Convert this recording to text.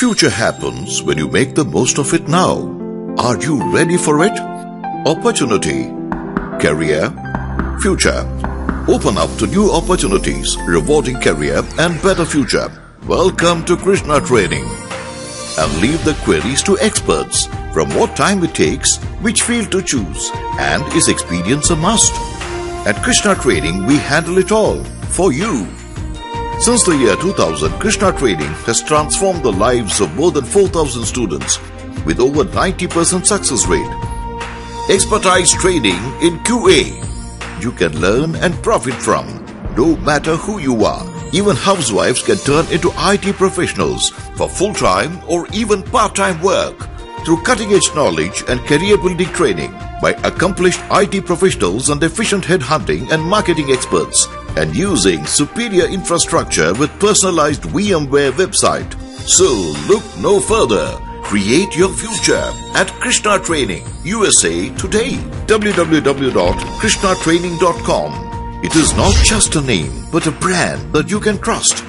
Future happens when you make the most of it now. Are you ready for it? Opportunity, career, future. Open up to new opportunities, rewarding career and better future. Welcome to Krishna Training. And leave the queries to experts from what time it takes, which field to choose, and is experience a must? At Krishna Training, we handle it all for you. Since the year 2000, Krishna Training has transformed the lives of more than 4,000 students with over 90% success rate. Expertise trading in QA. You can learn and profit from no matter who you are. Even housewives can turn into IT professionals for full-time or even part-time work through cutting-edge knowledge and career building training by accomplished IT professionals and efficient headhunting and marketing experts and using superior infrastructure with personalized VMware website. So look no further. Create your future at Krishna Training USA today. www.krishnatraining.com. It is not just a name but a brand that you can trust.